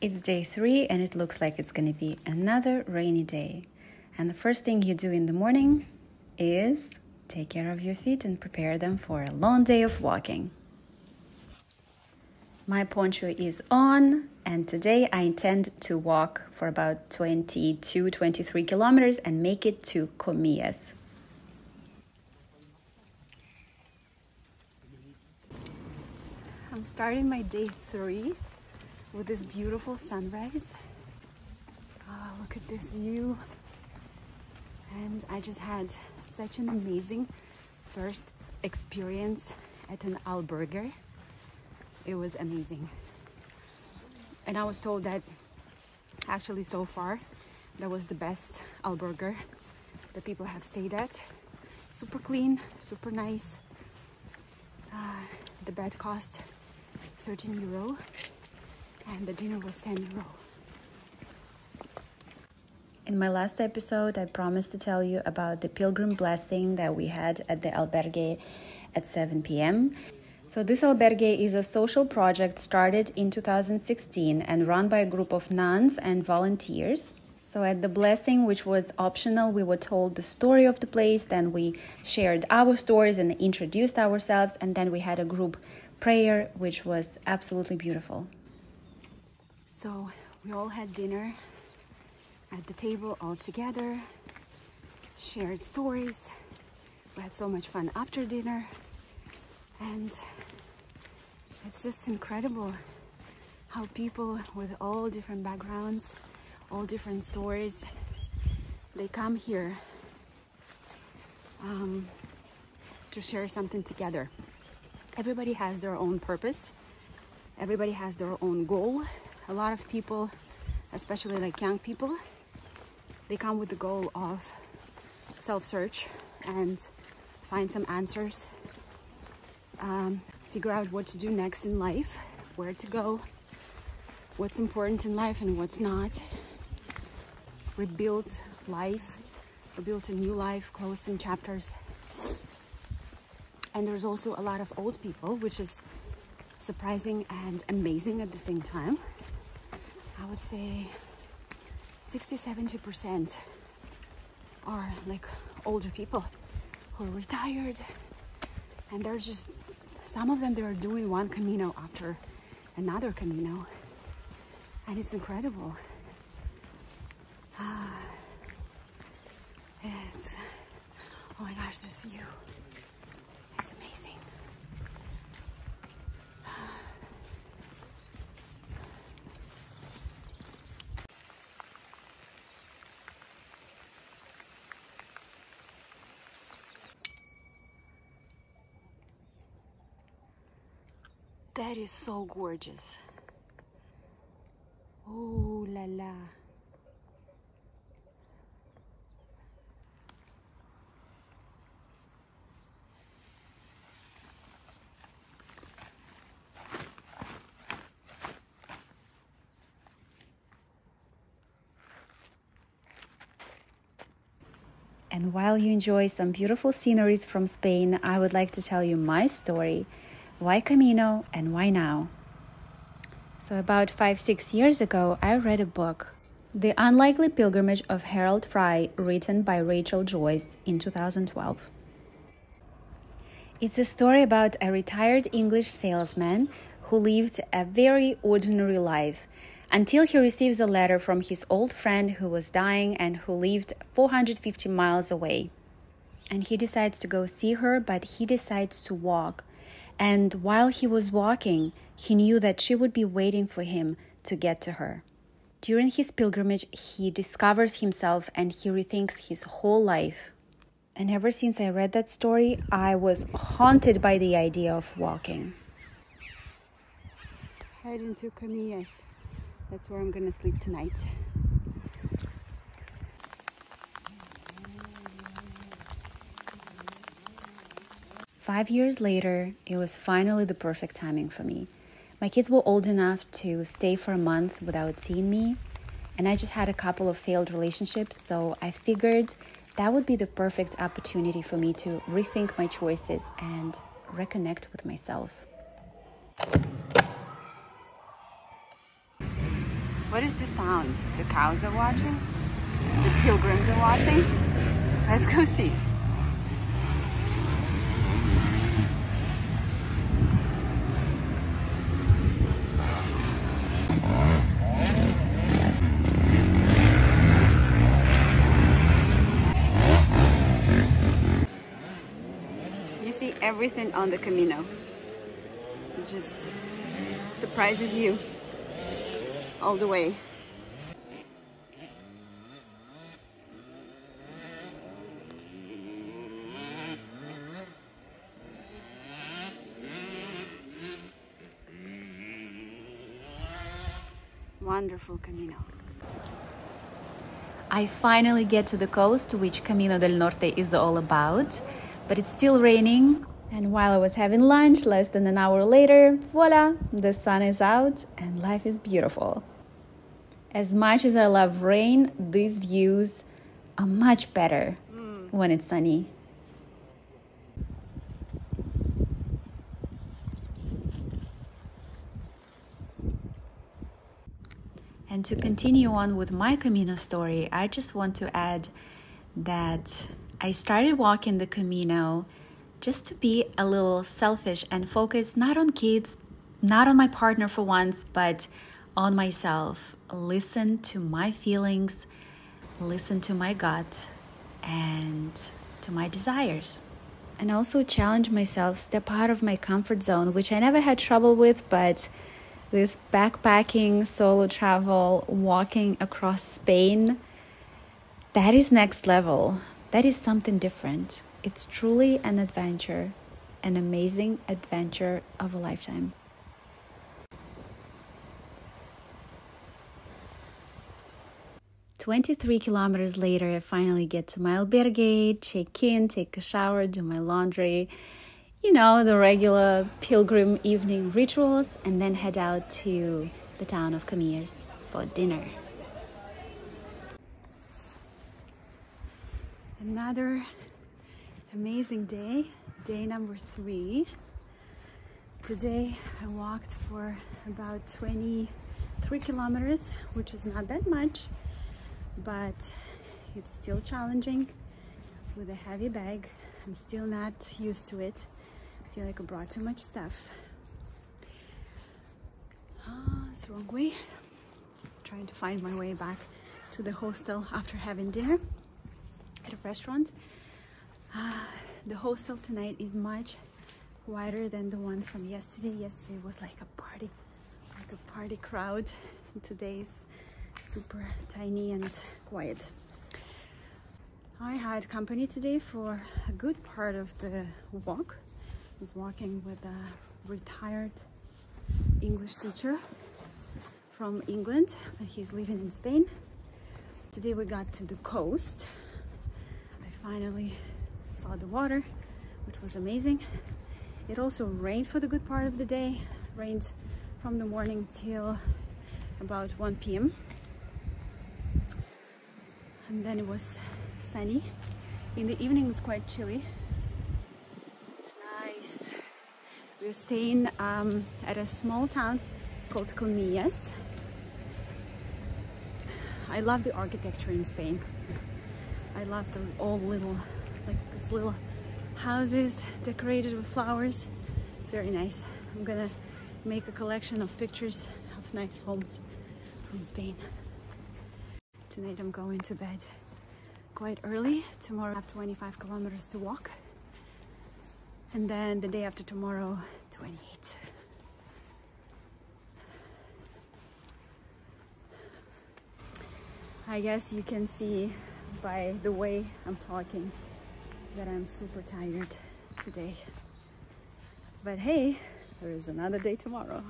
It's day three, and it looks like it's gonna be another rainy day. And the first thing you do in the morning is take care of your feet and prepare them for a long day of walking. My poncho is on, and today I intend to walk for about 22 23 kilometers and make it to Comillas. I'm starting my day three with this beautiful sunrise. Oh, look at this view. And I just had such an amazing first experience at an albergue. It was amazing. And I was told that actually so far that was the best albergue that people have stayed at. Super clean, super nice. Uh, the bed cost 13 euro and the dinner was 10 euro. In my last episode, I promised to tell you about the pilgrim blessing that we had at the albergue at 7 p.m. So, this albergue is a social project started in 2016 and run by a group of nuns and volunteers. So, at the blessing, which was optional, we were told the story of the place, then we shared our stories and introduced ourselves, and then we had a group prayer, which was absolutely beautiful. So we all had dinner at the table all together, shared stories. We had so much fun after dinner, and it's just incredible how people with all different backgrounds, all different stories, they come here um, to share something together. Everybody has their own purpose. Everybody has their own goal a lot of people, especially like young people, they come with the goal of self-search and find some answers, um, figure out what to do next in life, where to go, what's important in life and what's not, rebuild life, rebuild a new life, close some chapters. And there's also a lot of old people, which is surprising and amazing at the same time. I would say 60 70% are like older people who are retired and they're just some of them they are doing one camino after another camino and it's incredible. Ah, oh my gosh this view That is so gorgeous. Oh la la. And while you enjoy some beautiful sceneries from Spain, I would like to tell you my story why Camino and why now? So, about five, six years ago, I read a book, The Unlikely Pilgrimage of Harold Fry, written by Rachel Joyce in 2012. It's a story about a retired English salesman who lived a very ordinary life until he receives a letter from his old friend who was dying and who lived 450 miles away. And he decides to go see her, but he decides to walk and while he was walking, he knew that she would be waiting for him to get to her. During his pilgrimage, he discovers himself and he rethinks his whole life. And ever since I read that story, I was haunted by the idea of walking. Heading to Comillas. That's where I'm gonna sleep tonight. Five years later, it was finally the perfect timing for me. My kids were old enough to stay for a month without seeing me, and I just had a couple of failed relationships, so I figured that would be the perfect opportunity for me to rethink my choices and reconnect with myself. What is the sound? The cows are watching? The pilgrims are watching? Let's go see. See everything on the Camino. It just surprises you all the way. Wonderful Camino. I finally get to the coast, which Camino del Norte is all about, but it's still raining. And while I was having lunch, less than an hour later, voila, the sun is out and life is beautiful. As much as I love rain, these views are much better mm. when it's sunny. And to continue on with my Camino story, I just want to add that I started walking the Camino just to be a little selfish and focus not on kids, not on my partner for once, but on myself. Listen to my feelings, listen to my gut, and to my desires. And also challenge myself, step out of my comfort zone, which I never had trouble with, but this backpacking, solo travel, walking across Spain, that is next level. That is something different. It's truly an adventure, an amazing adventure of a lifetime. Twenty-three kilometers later, I finally get to my check in, take a shower, do my laundry, you know, the regular pilgrim evening rituals, and then head out to the town of Comillas for dinner. Another amazing day, day number three. Today I walked for about 23 kilometers, which is not that much, but it's still challenging with a heavy bag. I'm still not used to it I feel like I brought too much stuff. Oh, it's wrong way. trying to find my way back to the hostel after having dinner at a restaurant. Uh, the hostel tonight is much quieter than the one from yesterday. Yesterday was like a party, like a party crowd. Today's super tiny and quiet. I had company today for a good part of the walk I was walking with a retired English teacher from England. He's living in Spain. Today we got to the coast. Finally saw the water, which was amazing. It also rained for the good part of the day. Rained from the morning till about 1 p.m. And then it was sunny. In the evening it's quite chilly It's nice. We're staying um, at a small town called Comillas. I love the architecture in Spain. I love the all little, like these little houses decorated with flowers. It's very nice. I'm gonna make a collection of pictures of nice homes from Spain. Tonight I'm going to bed quite early. Tomorrow I have 25 kilometers to walk and then the day after tomorrow 28 I guess you can see by the way I'm talking that I'm super tired today. But hey there is another day tomorrow